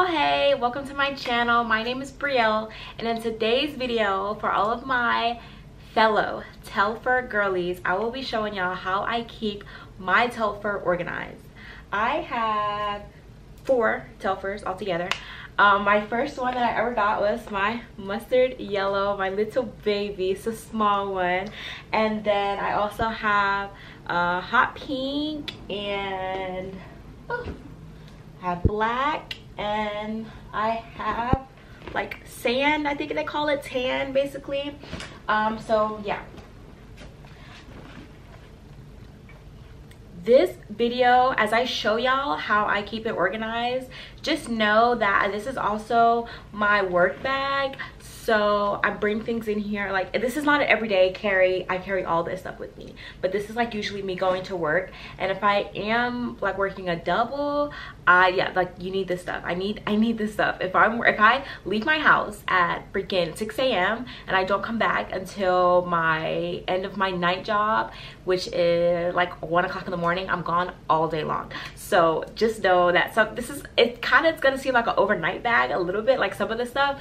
y'all hey welcome to my channel. My name is Brielle and in today's video for all of my fellow Telfar girlies I will be showing y'all how I keep my Telfar organized. I have four Telfars altogether. Um, my first one that I ever got was my mustard yellow my little baby. It's a small one. And then I also have a hot pink and oh, I have black and I have like sand I think they call it tan basically. Um so yeah. This video as I show y'all how I keep it organized just know that this is also my work bag so i bring things in here like this is not an everyday carry i carry all this stuff with me. But this is like usually me going to work and if i am like working a double uh yeah like you need this stuff. I need i need this stuff. If i'm if i leave my house at freaking 6 a.m and i don't come back until my end of my night job which is like one o'clock in the morning i'm gone all day long. So just know that some this is it kind of it's gonna seem like an overnight bag a little bit like some of the stuff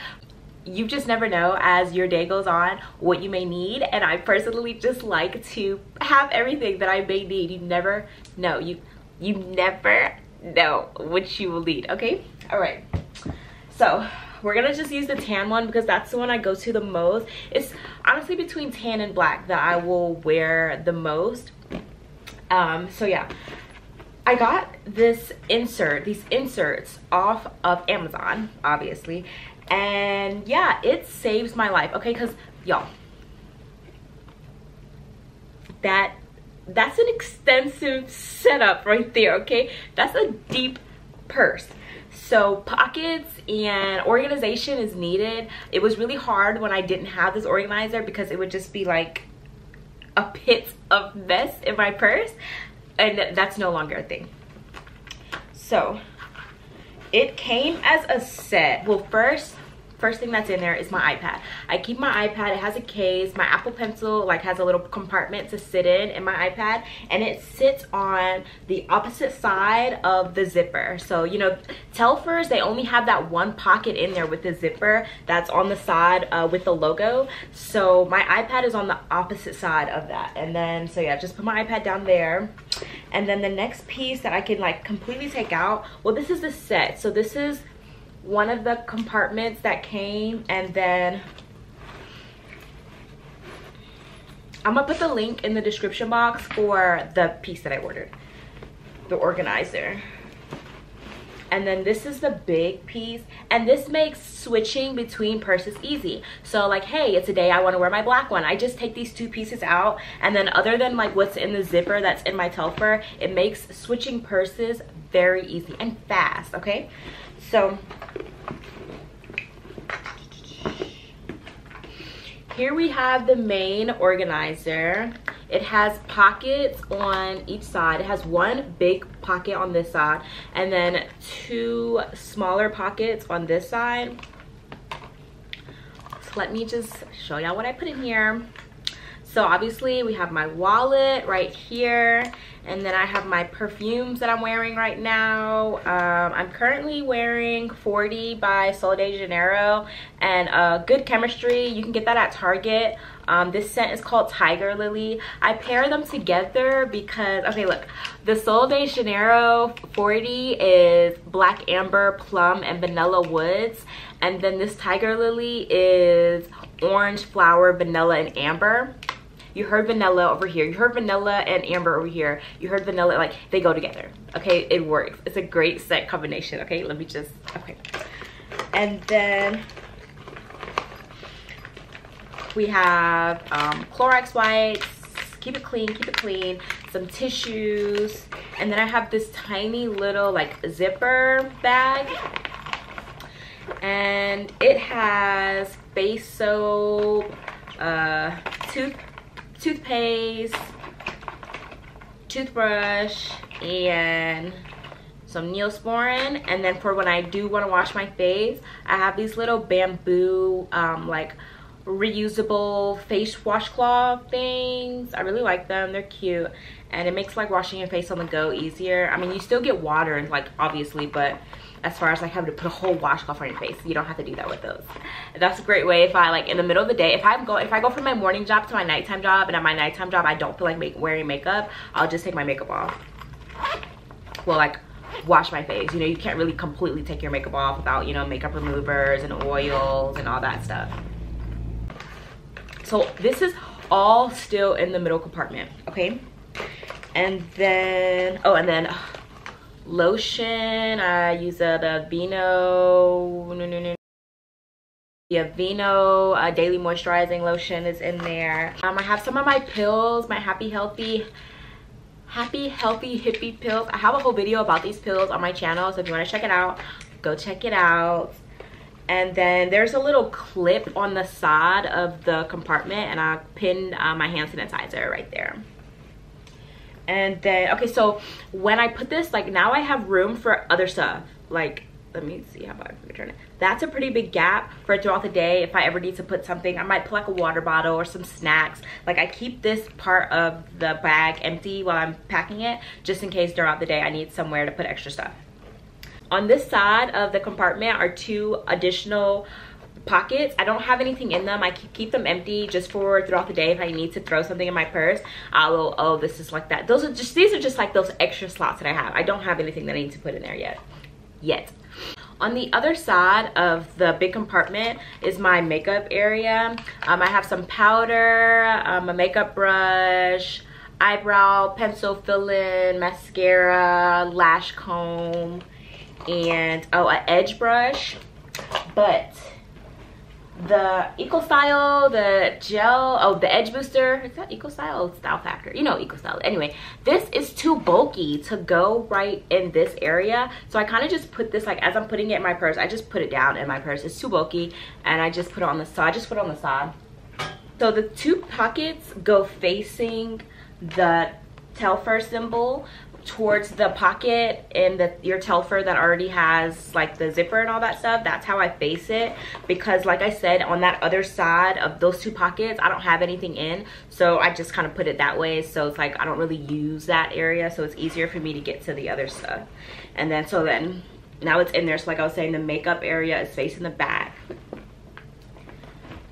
you just never know as your day goes on what you may need. And i personally just like to have everything that i may need. You never know. You you never know what you will need okay? All right. So we're gonna just use the tan one because that's the one i go to the most. It's honestly between tan and black that i will wear the most. Um so yeah. I got this insert, these inserts off of Amazon, obviously and yeah it saves my life. Okay because y'all that that's an extensive setup right there okay? That's a deep purse. So pockets and organization is needed. It was really hard when i didn't have this organizer because it would just be like a pit of mess in my purse and that's no longer a thing. So it came as a set. Well first first thing that's in there is my ipad. I keep my ipad it has a case my apple pencil like has a little compartment to sit in in my ipad and it sits on the opposite side of the zipper. So you know telfars they only have that one pocket in there with the zipper that's on the side uh, with the logo. So my ipad is on the opposite side of that. And then so yeah just put my ipad down there. And then the next piece that i can like completely take out well this is the set. So this is one of the compartments that came and then I'm gonna put the link in the description box for the piece that I ordered, the organizer. And then this is the big piece and this makes switching between purses easy. So like, hey, it's a day I wanna wear my black one. I just take these two pieces out and then other than like what's in the zipper that's in my Telfar, it makes switching purses very easy and fast, okay? So here we have the main organizer. It has pockets on each side. It has one big pocket on this side and then two smaller pockets on this side. So let me just show y'all what I put in here. So obviously we have my wallet right here and then I have my perfumes that I'm wearing right now. Um, I'm currently wearing 40 by Sol de Janeiro and uh, Good Chemistry. You can get that at Target. Um, this scent is called Tiger Lily. I pair them together because, okay, look. The Sol de Janeiro 40 is Black Amber, Plum, and Vanilla Woods. And then this Tiger Lily is Orange, Flower, Vanilla, and Amber you heard vanilla over here. You heard vanilla and amber over here. You heard vanilla like they go together okay? It works. It's a great set combination okay? Let me just okay. And then we have um, Clorox wipes. Keep it clean keep it clean. Some tissues. And then I have this tiny little like zipper bag. And it has face soap uh tooth toothpaste, toothbrush, and some Neosporin. And then for when I do want to wash my face, I have these little bamboo, um, like, reusable face washcloth things. I really like them. They're cute. And it makes, like, washing your face on the go easier. I mean, you still get water, like, obviously, but as far as like having to put a whole washcloth on your face. You don't have to do that with those. That's a great way if I like in the middle of the day, if I'm going, if I go from my morning job to my nighttime job and at my nighttime job, I don't feel like make, wearing makeup, I'll just take my makeup off. Well, like wash my face. You know, you can't really completely take your makeup off without, you know, makeup removers and oils and all that stuff. So this is all still in the middle compartment, okay? And then, oh, and then lotion. I use the Vino, no, no, no. The Aveeno uh, Daily Moisturizing Lotion is in there. Um, I have some of my pills, my Happy Healthy Happy Healthy Hippie pills. I have a whole video about these pills on my channel, so if you want to check it out, go check it out. And then there's a little clip on the side of the compartment, and I pinned uh, my hand sanitizer right there and then okay so when i put this like now i have room for other stuff. Like let me see how I can turn it. That's a pretty big gap for throughout the day. If i ever need to put something i might put like a water bottle or some snacks. Like i keep this part of the bag empty while i'm packing it just in case throughout the day i need somewhere to put extra stuff. On this side of the compartment are two additional pockets. I don't have anything in them. I keep them empty just for throughout the day if i need to throw something in my purse. I will oh this is like that. Those are just these are just like those extra slots that i have. I don't have anything that i need to put in there yet. Yet. On the other side of the big compartment is my makeup area. Um, i have some powder um, a makeup brush eyebrow pencil fill-in mascara lash comb and oh an edge brush. But the Eco Style, the gel, oh, the Edge Booster. Is that Eco Style? Factor. You know Eco Style. Anyway, this is too bulky to go right in this area. So I kind of just put this, like, as I'm putting it in my purse, I just put it down in my purse. It's too bulky. And I just put it on the side. I just put it on the side. So the two pockets go facing the Telfar symbol towards the pocket in the your Telfar that already has like the zipper and all that stuff that's how i face it. Because like i said on that other side of those two pockets i don't have anything in. So i just kind of put it that way. So it's like i don't really use that area. So it's easier for me to get to the other stuff. And then so then now it's in there. So like i was saying the makeup area is facing the back.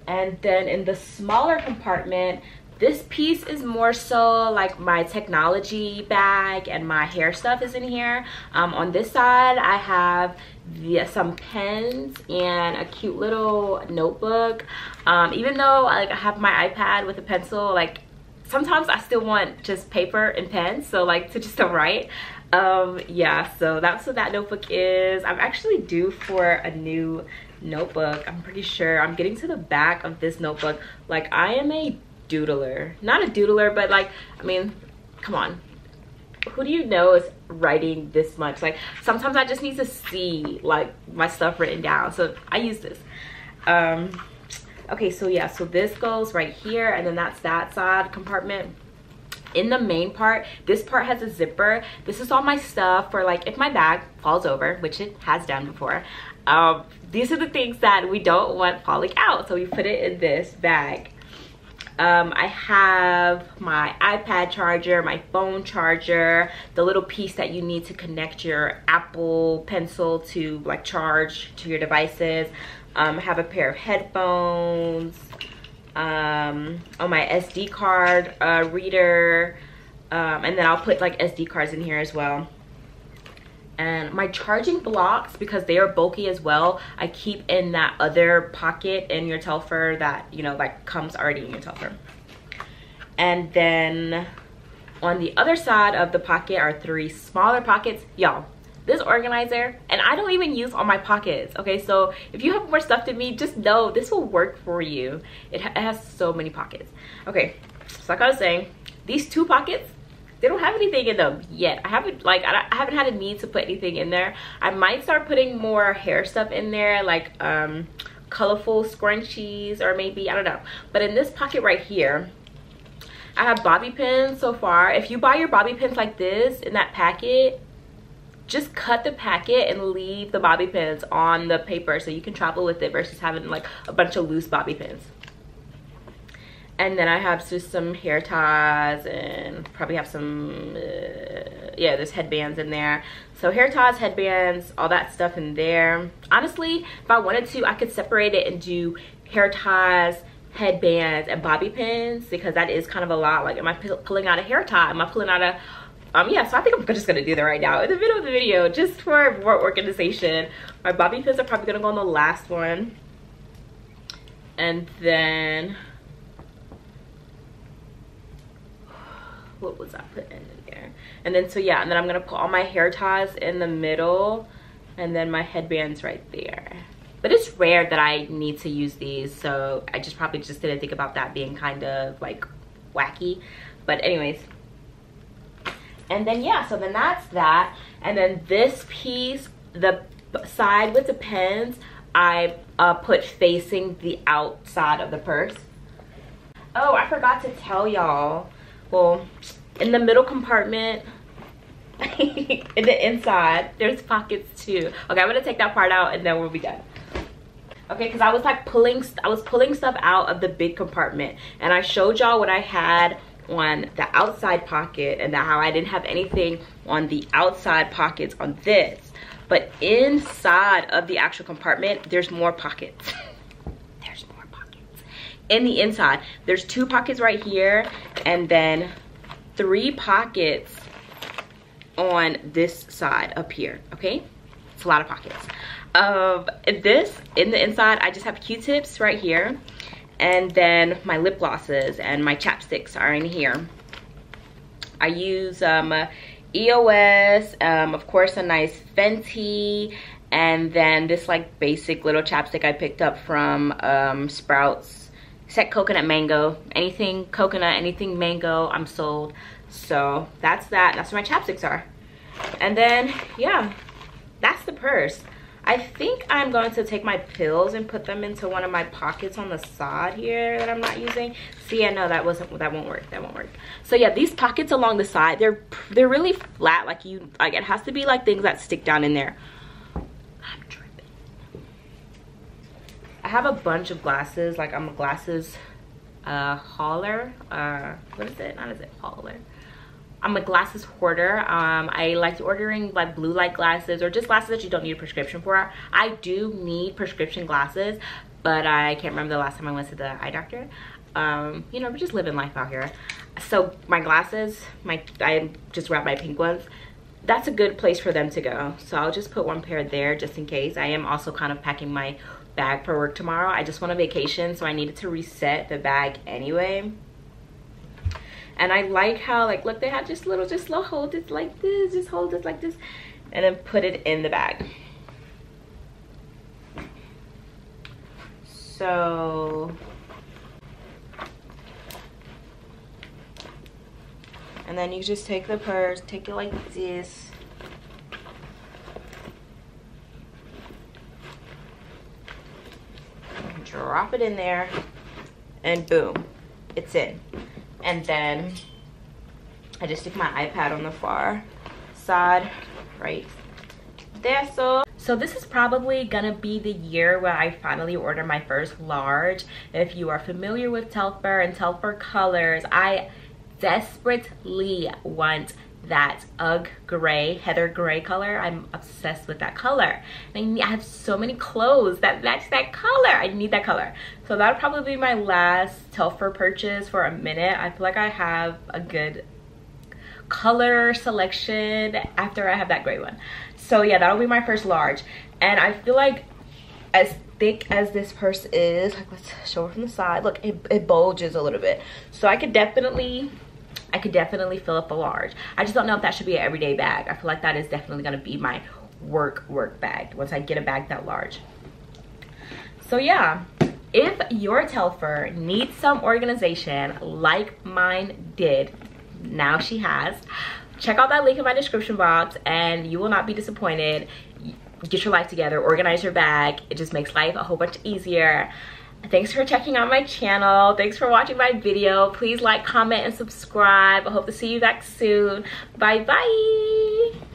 And then in the smaller compartment this piece is more so like my technology bag and my hair stuff is in here. Um, on this side i have the, some pens and a cute little notebook. Um, even though like i have my ipad with a pencil like sometimes i still want just paper and pens so like to just to write. Um yeah so that's what that notebook is. I'm actually due for a new notebook i'm pretty sure. I'm getting to the back of this notebook. Like i am a doodler. Not a doodler but like i mean come on. Who do you know is writing this much? Like sometimes i just need to see like my stuff written down. So i use this. Um okay so yeah so this goes right here and then that's that side compartment. In the main part this part has a zipper. This is all my stuff for like if my bag falls over which it has done before um these are the things that we don't want falling out. So we put it in this bag um, I have my iPad charger, my phone charger, the little piece that you need to connect your Apple Pencil to like charge to your devices. Um, I have a pair of headphones, um, on my SD card uh, reader, um, and then I'll put like SD cards in here as well and my charging blocks because they are bulky as well i keep in that other pocket in your Telfar that you know like comes already in your Telfar. And then on the other side of the pocket are three smaller pockets. Y'all this organizer and i don't even use all my pockets okay? So if you have more stuff than me just know this will work for you. It, ha it has so many pockets. Okay so like i was saying these two pockets they don't have anything in them yet. I haven't like I, haven't had a need to put anything in there. I might start putting more hair stuff in there like um colorful scrunchies or maybe i don't know. But in this pocket right here i have bobby pins so far. If you buy your bobby pins like this in that packet just cut the packet and leave the bobby pins on the paper so you can travel with it versus having like a bunch of loose bobby pins and then I have just some hair ties and probably have some uh, yeah there's headbands in there. So hair ties headbands all that stuff in there. Honestly if i wanted to i could separate it and do hair ties headbands and bobby pins because that is kind of a lot. Like am i pulling out a hair tie? Am i pulling out a um yeah so i think i'm just gonna do that right now. In the middle of the video just for more organization my bobby pins are probably gonna go on the last one. And then what was I putting in there? And then so yeah, and then I'm gonna put all my hair ties in the middle and then my headbands right there. But it's rare that I need to use these, so I just probably just didn't think about that being kind of like wacky. But anyways, and then yeah, so then that's that. And then this piece, the side with the pins, I uh, put facing the outside of the purse. Oh, I forgot to tell y'all well in the middle compartment in the inside there's pockets too. Okay i'm gonna take that part out and then we'll be done. Okay because i was like pulling i was pulling stuff out of the big compartment. And i showed y'all what i had on the outside pocket and that how i didn't have anything on the outside pockets on this. But inside of the actual compartment there's more pockets in the inside. There's two pockets right here and then three pockets on this side up here okay? It's a lot of pockets. Of this in the inside i just have q-tips right here and then my lip glosses and my chapsticks are in here. I use um eos um of course a nice fenty and then this like basic little chapstick i picked up from um sprouts said coconut mango. Anything coconut anything mango i'm sold. So that's that. That's where my chapsticks are. And then yeah that's the purse. I think i'm going to take my pills and put them into one of my pockets on the side here that i'm not using. See i know that wasn't that won't work that won't work. So yeah these pockets along the side they're they're really flat. Like you like it has to be like things that stick down in there I have a bunch of glasses. Like I'm a glasses uh, hauler. Uh, what is it? Not is it hauler? I'm a glasses hoarder. Um, I like ordering like blue light glasses or just glasses that you don't need a prescription for. I do need prescription glasses, but I can't remember the last time I went to the eye doctor. Um, you know, we're just living life out here. So my glasses, my I just wrap my pink ones. That's a good place for them to go. So I'll just put one pair there just in case. I am also kind of packing my bag for work tomorrow. I just went on vacation, so I needed to reset the bag anyway. And I like how, like, look, they have just little, just little hold it like this, just hold it like this, and then put it in the bag. So, and then you just take the purse, take it like this, drop it in there and boom it's in. And then I just stick my iPad on the far side right there so. So this is probably gonna be the year where I finally order my first large. If you are familiar with Telfar and Telfar colors I desperately want that UGG gray, heather gray color. I'm obsessed with that color. And I have so many clothes that match that color. I need that color. So that'll probably be my last Telfar purchase for a minute. I feel like I have a good color selection after I have that gray one. So yeah, that'll be my first large. And I feel like as thick as this purse is, like let's show it from the side. Look, it, it bulges a little bit. So I could definitely I could definitely fill up a large. I just don't know if that should be an everyday bag. I feel like that is definitely gonna be my work work bag once I get a bag that large. So yeah, if your Telfar needs some organization like mine did, now she has, check out that link in my description box and you will not be disappointed. Get your life together, organize your bag. It just makes life a whole bunch easier. Thanks for checking out my channel. Thanks for watching my video. Please like, comment, and subscribe. I hope to see you back soon. Bye-bye.